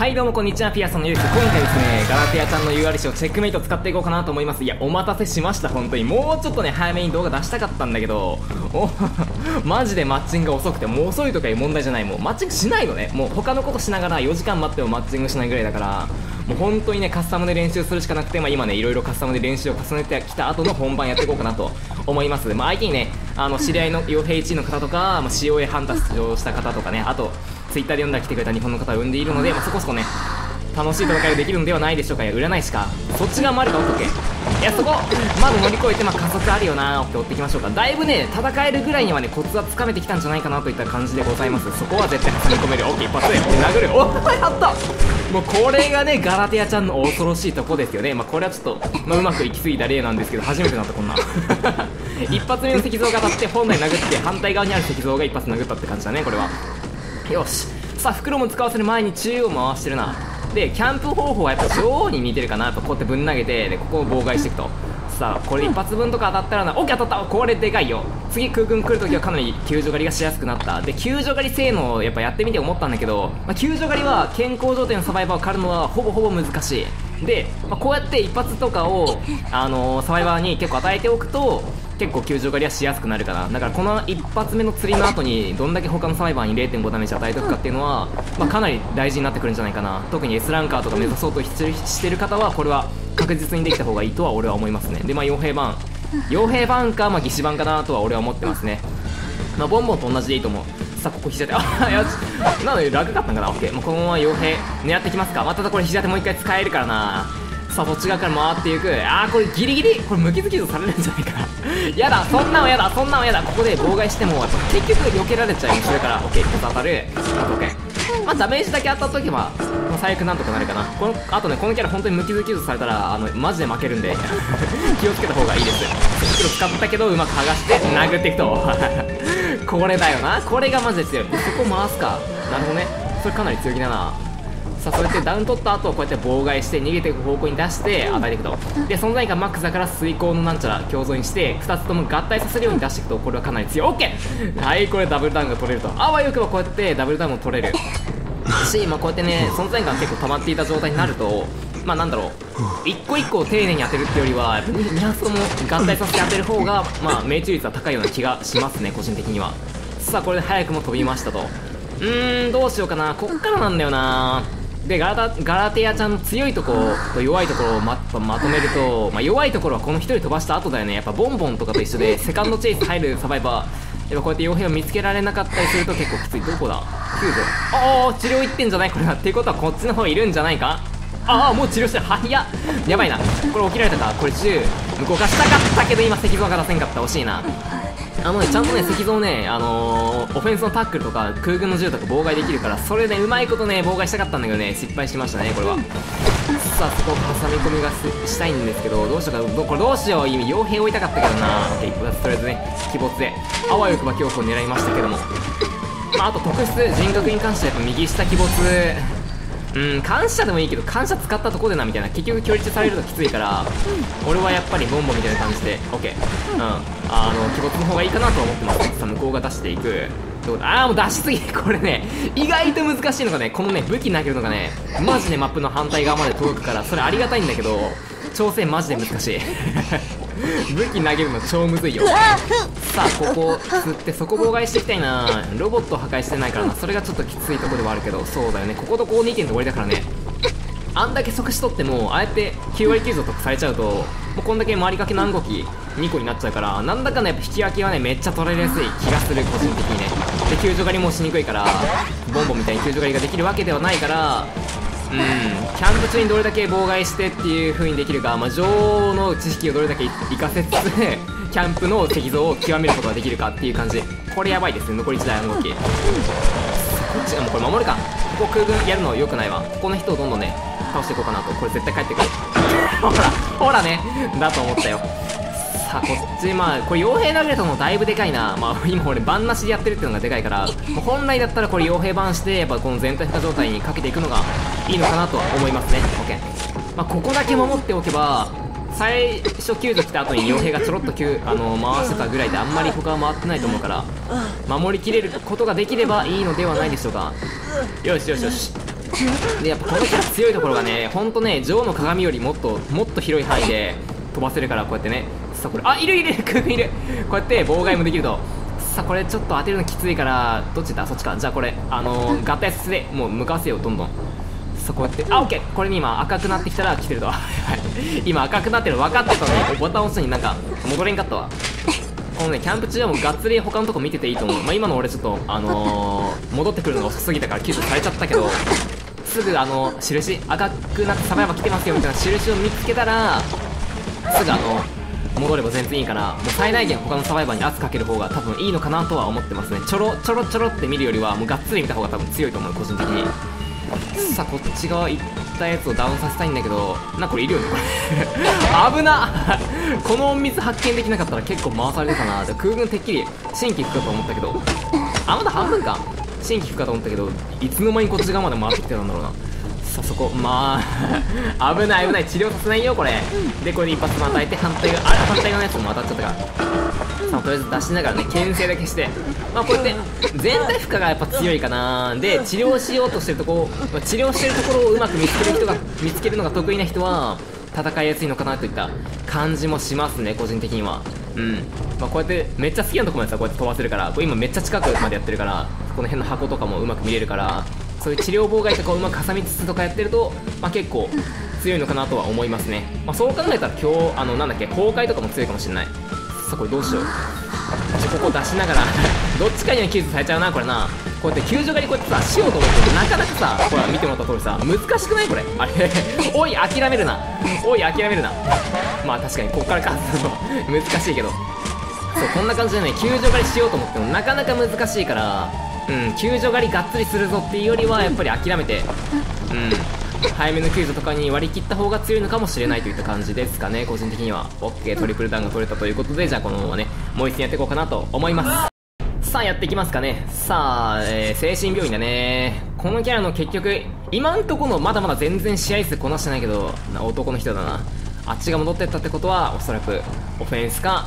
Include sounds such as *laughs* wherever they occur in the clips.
はいどうもこんにちは。ピアソンのゆうです今回ですねガラテアちゃんの UR 詞をチェックメイト使っていこうかなと思います。いやお待たせしました本当に。もうちょっとね早めに動画出したかったんだけど。お *laughs* マジでマッチングが遅くてもう遅いとかいう問題じゃない。もうマッチングしないのね。もう他のことしながら4時間待ってもマッチングしないぐらいだから。もう本当にねカスタムで練習するしかなくて、まあ、今ねいろいろカスタムで練習を重ねてきた後の本番やっていこうかなと思います。まあ相手にねあの知り合いの傭兵1位の方とか、まあ、COA ハンター出場した方とかね。あとツイッターで読んだら来てくれた日本の方を生んでいるので、まあ、そこそこね楽しい戦いができるのではないでしょうか。いや占い師か。そっち側もあるか？オッケー。いやそこまず乗り越えて、まあ、加速あるよな。って追っていきましょうか。だいぶね戦えるぐらいにはねコツはつかめてきたんじゃないかなといった感じでございます。そこは絶対挟み込める。オッケー一発で。殴る。おっやった。もうこれがねガラテアちゃんの恐ろしいとこですよね。まあこれはちょっと、まあ、うまくいきすぎた例なんですけど初めてなったこんな。*laughs* 一発目の石像が当たって本来殴って反対側にある石像が一発殴ったって感じだねこれはよし。さあ袋も使わせる前に中央回してるな。でキャンプ方法はやっぱ女王に似てるかな。とこうやってぶん投げてでここを妨害していくと。さあこれ一発分とか当たったらな。オッケー当たった。これでかいよ。次空軍来るときはかなり救助狩りがしやすくなった。で救助狩り性能をやっぱやってみて思ったんだけど、まあ、救助狩りは健康状態のサバイバーを狩るのはほぼほぼ難しい。で、まあ、こうやって一発とかを、あのー、サバイバーに結構与えておくと結構救助狩りはしやすくなるかな。だからこの一発目の釣りの後にどんだけ他のサバイバーに0.5ダメージ与えておくかっていうのは、まあ、かなり大事になってくるんじゃないかな。特に S ランカーとか目指そうとしてる方はこれは確実にできた方がいいとは俺は思いますね。でまあ傭兵版傭兵版か、まあ、義士版かなとは俺は思ってますね。まあボンボンと同じでいいと思う。さあここ膝手あいやなので楽だったんかな？オッケー、まあ、このまま傭兵狙ってきますか。またこれ膝手もう一回使えるからなさあそっち側から回っていく。あーこれギリギリこれ無傷傷されるんじゃないか *laughs* やだそんなのやだそんなのやだ。ここで妨害しても結局避けられちゃうそれから。オッケー一発当たる。あとオッケー。まあダメージだけ当たっとけば、まあ、最悪なんとかなるかな。このあとねこのキャラ本当に無傷傷されたらあのマジで負けるんで。*laughs* 気をつけた方がいいです。袋使ったけどうまく剥がして殴っていくと。*laughs* これだよな。これがマジで強い。そこ回すか。なるほどね。それかなり強気だな。さあそうやってダウン取った後こうやって妨害して逃げていく方向に出して与えていくと。で存在感マックスだから遂行のなんちゃら共存にして2つとも合体させるように出していくとこれはかなり強い。OK はいこれダブルダウンが取れると。あわよくばこうやってダブルダウンを取れる。*laughs* し、まあ、こうやってね存在感結構溜まっていた状態になるとまあなんだろう。一個一個を丁寧に当てるってよりはやっぱ2発とも合体させて当てる方がまあ命中率は高いような気がしますね個人的には。さあこれで早くも飛びましたと。うーんどうしようかな。こっからなんだよなでガラガラテアちゃんの強いところと弱いところをままとめると、まあ、弱いところはこの1人飛ばした後だよね。やっぱボンボンとかと一緒でセカンドチェイス入るサバイバー。やっぱこうやって傭兵を見つけられなかったりすると結構きつい。どこだ？救助。ああ治療いってんじゃない？これは。っていうことはこっちの方いるんじゃないか？ああもう治療してる。はいや。やばいな。これ起きられたか。これ10向こうがしたかったけど今石像が出せんかった。惜しいな。あのね、ちゃんとね、石像ね、あのー、オフェンスのタックルとか空軍の銃とか妨害できるから、それね、うまいことね、妨害したかったんだけどね、失敗しましたね、これは。さあ、そこ、挟み込みがしたいんですけど、どうしようか、これどうしよう、意味、傭兵置いたかったけどな、一発とりあえずね、鬼没で、あわよくば恐怖を狙いましたけども。まあ、あと特質、人格に関してはやっぱ右下鬼没、うん感謝でもいいけど感謝使ったとこでなみたいな結局距離値されるときついから俺はやっぱりボンボンみたいな感じで OK うん。あの鬼没の方がいいかなとは思ってます。さあ向こうが出していく。ああもう出しすぎ。*laughs* これね意外と難しいのがねこのね武器投げるのがねマジでマップの反対側まで届くからそれありがたいんだけど調整マジで難しい武器投げるの超むずいよ。さあここ釣ってそこ妨害していきたいな。ロボット破壊してないからな。それがちょっときついとこではあるけどそうだよね。こことここ2点で終わりだからね。あんだけ即死取ってもああやって9割救助とかされちゃうともうこんだけ回りかけ何動き2個になっちゃうからなんだかんだやっぱ引き分けはねめっちゃ取られやすい気がする個人的にね。で救助狩りもしにくいからボンボンみたいに救助狩りができるわけではないからうん、キャンプ中にどれだけ妨害してっていう風にできるか、まあ、女王の知識をどれだけ活かせつつ *laughs* キャンプの石像を極めることができるかっていう感じ。これやばいですね残り1台の動き。こっちもうこれ守るか。ここ空軍やるのよくないわ。ここの人をどんどんね倒していこうかなと。これ絶対帰ってくる。*laughs* ほらほらね。だと思ったよ。さあこっちまあこれ傭兵投げたのだいぶでかいな。まあ今俺バンなしでやってるっていうのがでかいから本来だったらこれ傭兵バンしてやっぱこの全体負荷状態にかけていくのがいいのかなとは思いますね。OK まあここだけ守っておけば最初救助来た後に傭兵がちょろっとあの回してたぐらいであんまり他は回ってないと思うから守りきれることができればいいのではないでしょうか。よしよしよし。でやっぱこのキャラ強いところがねほんとね女王の鏡よりもっともっと広い範囲で飛ばせるからこうやってねさあこれ。あいるいる *laughs* 空軍いる。こうやって妨害もできると。さあこれちょっと当てるのきついからどっちだ？そっちか。じゃあこれあのー、合体させてもう向かわせようどんどん。さあこうやって。あオッケー。これに今赤くなってきたら来てると。*laughs* はい。今赤くなってる分かってたのにボタン押すになんか戻れんかったわ。このねキャンプ中はもうがっつり他のとこ見てていいと思う。まあ今の俺ちょっとあのー、*laughs* 戻ってくるのが遅すぎたから救助されちゃったけどすぐあの印。赤くなってサバイバー来てますよみたいな印を見つけたらすぐあの戻れば全然いいからもう最大限他のサバイバーに圧かける方が多分いいのかなとは思ってますね。ちょろちょろちょろって見るよりはもうがっつり見た方が多分強いと思う個人的に。さあこっち側行ったやつをダウンさせたいんだけどなこれいるよねこれ。*laughs* 危な *laughs* この隠密発見できなかったら結構回されてたな。で空軍てっきり新規行くかと思ったけど。あまだ半分か。新規行くかと思ったけどいつの間にこっち側まで回ってきてたんだろうな。さあそこまあ *laughs* 危ない危ない。治療させないよこれ。でこれで一発も与えて反対があれ反対のやつも当たっちゃったか。らさあとりあえず出しながらね牽制だけして。まあこうやって全体負荷がやっぱ強いかな。で治療しようとしてるとこ、まあ、治療してるところをうまく見つける人が見つけるのが得意な人は戦いやすいのかなといった感じもしますね個人的には。うん。まあ、こうやってめっちゃ好きなとこまでさこうやって飛ばせるから。これ今めっちゃ近くまでやってるからこの辺の箱とかもうまく見れるからそういう治療妨害とかをうまく挟みつつとかやってると、まあ、結構強いのかなとは思いますね、まあ、そう考えたら今日あのなんだっけ崩壊とかも強いかもしれない。さあこれどうしよう。じゃここ出しながら *laughs* どっちかには救助されちゃうなこれな。こうやって救助狩りこうやってさしようと思ってもなかなかさほら見てもらった通りさ難しくない？これ。あれ？*laughs* おい諦めるな。おい諦めるな。まあ確かにこっからか。*laughs* 難しいけど。そうこんな感じでね救助狩りしようと思ってもなかなか難しいからうん救助狩りがっつりするぞっていうよりはやっぱり諦めてうん。早めの救助とかに割り切った方が強いのかもしれないといった感じですかね個人的には。OK トリプルダウンが取れたということでじゃあこのままねもう一戦やっていこうかなと思います。さあやっていきますかね。さあ、えー、精神病院だね。このキャラの結局今んとこのまだまだ全然試合数こなしてないけど男の人だな。あっちが戻ってったってことはおそらくオフェンスか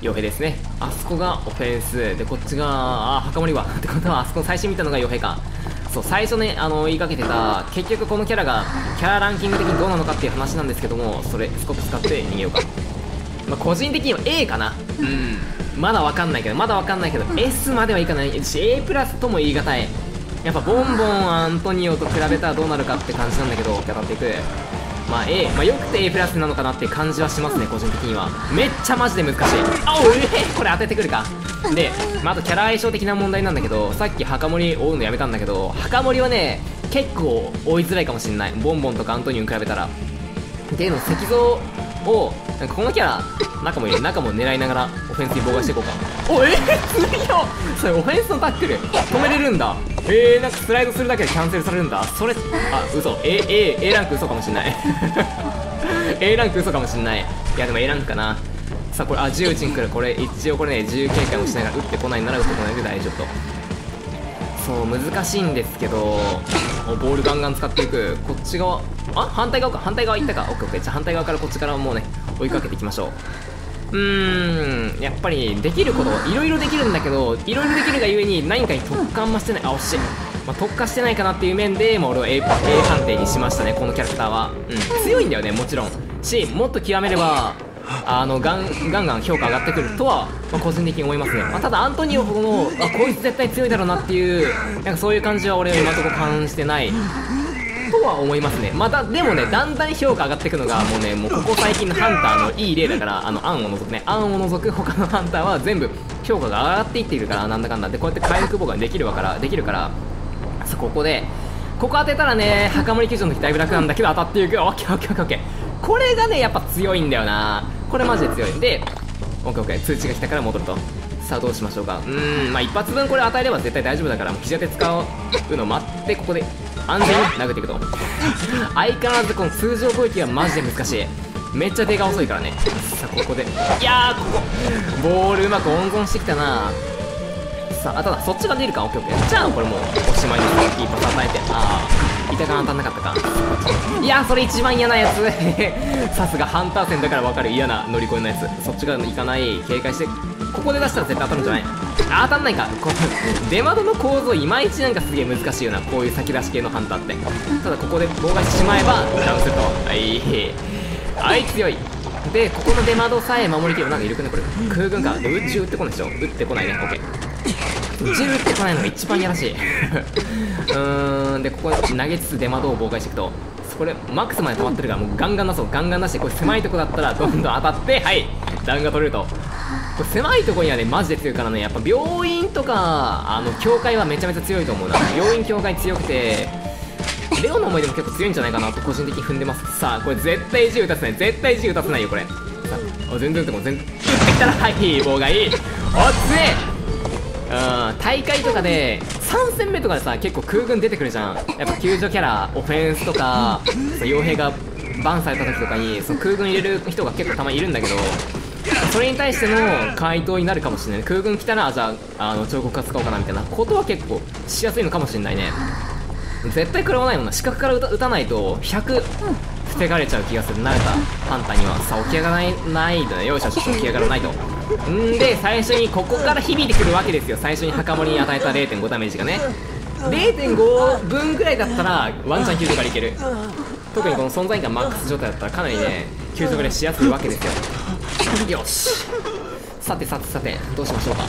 傭兵ですね。あそこがオフェンス。でこっちがあ墓守は。*laughs* ってことはあそこの最初見たのが傭兵か。そう最初ねあの言いかけてた結局このキャラがキャラランキング的にどうなのかっていう話なんですけどもそれスコップ使って逃げようか。まあ、個人的には A かな。うん。まだわかんないけどまだわかんないけど S まではいかない。し A プラスとも言い難い。やっぱボンボンアントニオと比べたらどうなるかって感じなんだけど当たっていくまあ A、まあ、よくて A プラスなのかなって感じはしますね個人的には。めっちゃマジで難しい。あおえこれ当ててくるか。で、まあ、あとキャラ相性的な問題なんだけどさっき墓守追うのやめたんだけど墓守はね結構追いづらいかもしんない。ボンボンとかアントニオに比べたら。っていうの石像をなんかこのキャラ中もいる中も狙いながらオフェンスに妨害していこうか。おえー、強いよそれオフェンスのタックル止めれるんだ。えー、なんかスライドするだけでキャンセルされるんだ。それあ嘘。A, A, A ランク嘘かもしんない。*laughs* A ランク嘘かもしんない。いやでも A ランクかな。さあこれあ銃撃ちに来る。これ一応これね銃警戒もしながら撃ってこないなら撃ってこないで大丈夫とそう難しいんですけどボールガンガン使っていく。こっち側あ反対側か。反対側行ったか。オッケーオッケー。じゃあ反対側からこっちからもうね追いかけていきましょう。うーん。やっぱりできることいろいろできるんだけどいろいろできるがゆえに何かに特感増してない。あ惜しい、まあ、特化してないかなっていう面で、まあ、俺は A, A 判定にしましたねこのキャラクターは、うん、強いんだよねもちろん。しもっと極めればあのガンガン評価上がってくるとは、まあ、個人的に思いますね、まあ、ただアントニオほどのあこいつ絶対強いだろうなっていうなんかそういう感じは俺は今のところ感じてない。とは思いますね。またでもねだんだん評価上がっていくのがもうねもうここ最近のハンターのいい例だからあのアンを除くね。アンを除く他のハンターは全部評価が上がっていっているからなんだかんだ。でこうやって回復棒ができるからできるからさここでここ当てたらね墓守救助の時だいぶ楽なんだけど当たっていく。オッケーオッケーオッケー。これがねやっぱ強いんだよな。これマジで強い。んでオッケーオッケー。通知が来たから戻るとさあどうしましょうか。うーんまあ一発分これ与えれば絶対大丈夫だからもう肘当て使うの待ってここで安全に殴っていくと。*laughs* 相変わらずこの通常攻撃はマジで難しい。めっちゃ手が遅いからね。さあここで。いやーここ。ボールうまく温存してきたな。さあただそっちが出るかオッケーオッケー。じゃあこれもうおしまいですいいパス与えて。ああ板が当たんなかった。かいやそれ一番嫌なやつ。*laughs* さすがハンター戦だから分かる嫌な乗り越えのやつ。そっち側行かない警戒してここで出したら絶対当たるんじゃない？あ当たんないか。こ *laughs* 出窓の構造いまいちなんかすげえ難しいよな。こういう先出し系のハンターって。ただここで妨害してしまえばダウンするとはい。はい強い。でここの出窓さえ守りきるなんかいるくねこれ。空軍か。宇宙撃ってこないでしょ？撃ってこないね。オッケー。宇宙撃ってこないのが一番やらし。いうーんでここ投げつつ出窓を妨害していくとこれマックスまで止まってるからもうガンガン出そう。ガンガン出してこれ狭いとこだったらどんどん当たってはいダウンが取れると。これ狭いとこにはねマジで強いからねやっぱ病院とかあの教会はめちゃめちゃ強いと思うな。病院教会強くてレオの思い出も結構強いんじゃないかなと個人的に踏んでます。さあこれ絶対銃撃たせない。絶対銃撃たせないよこれ。さあ全然撃っても全然撃ってきたらはい妨害。おっつえ。うん大会とかで3戦目とかでさ結構空軍出てくるじゃん。やっぱ救助キャラオフェンスとか傭兵がバンされた時とかにその空軍入れる人が結構たまにいるんだけどそれに対しての回答になるかもしれない。空軍来たらじゃああの彫刻家使おうかなみたいな。ことは結構しやすいのかもしれないね。絶対食らわないもんな。視覚から打た打たないと100防がれちゃう気がする。慣れたハンターには。さあ起き上がらないと。ね容赦して起き上がらないとん。で最初にここから響いてくるわけですよ。最初に墓守に与えた0.5ダメージがね。0.5分ぐらいだったらワンチャン救助からいける。特にこの存在感マックス状態だったらかなりね救助がしやすいわけですよ。よし。さてさてさてどうしましょうか。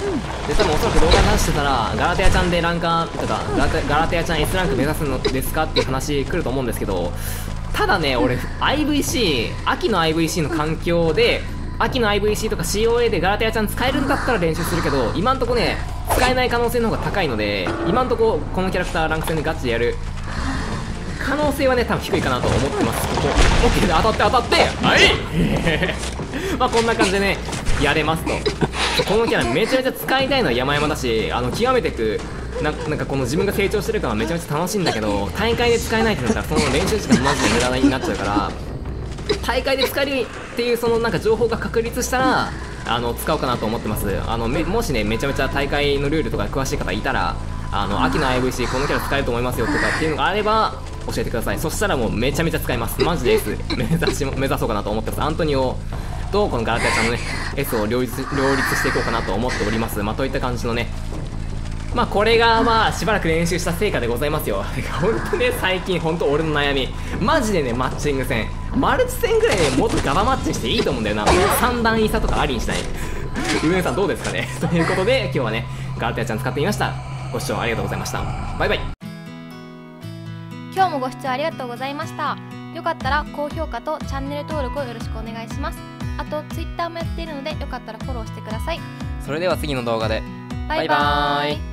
で多分おそらく動画出してたらガラテアちゃんでランカーとかガラテガラテアちゃん S ランク目指すのですかっていう話来ると思うんですけどただね俺 IVC 秋の IVC の環境で秋の IVC とか COA でガラテアちゃん使えるんだったら練習するけど今んとこね使えない可能性の方が高いので今んとここのキャラクターランク戦でガチでやる。可能性はね多分低いかなと思ってます。ここ。OK で当たって当たって。はい。*laughs* まあこんな感じでねやれますと。このキャラめちゃめちゃ使いたいのは山々だしあの極めてくななんかこの自分が成長してる感はめちゃめちゃ楽しいんだけど大会で使えないってなったらその練習時間マジで無駄になっちゃうから大会で使えるっていうそのなんか情報が確立したらあの使おうかなと思ってます。あのめもしねめちゃめちゃ大会のルールとか詳しい方いたらあの秋の IVC このキャラ使えると思いますよとかっていうのがあれば教えてください。そしたらもうめちゃめちゃ使います。マジで S 目指し目指そうかなと思ってます。アントニオとこのガラテアちゃんのね S を両立両立していこうかなと思っております。まあといった感じのねまあこれがまあしばらく練習した成果でございますよ。*laughs* 本当ね最近本当俺の悩み。マジでねマッチング戦。マルチ戦ぐらいねもっとガバマッチしていいと思うんだよな。三段イーサとかありにしない。*laughs* 上さんどうですかね。*laughs* ということで今日はねガラテアちゃん使ってみました。ご視聴ありがとうございました。バイバイ。今日もご視聴ありがとうございました。よかったら高評価とチャンネル登録をよろしくお願いします。あと Twitter もやっているのでよかったらフォローしてください。それでは次の動画で。バイバーイ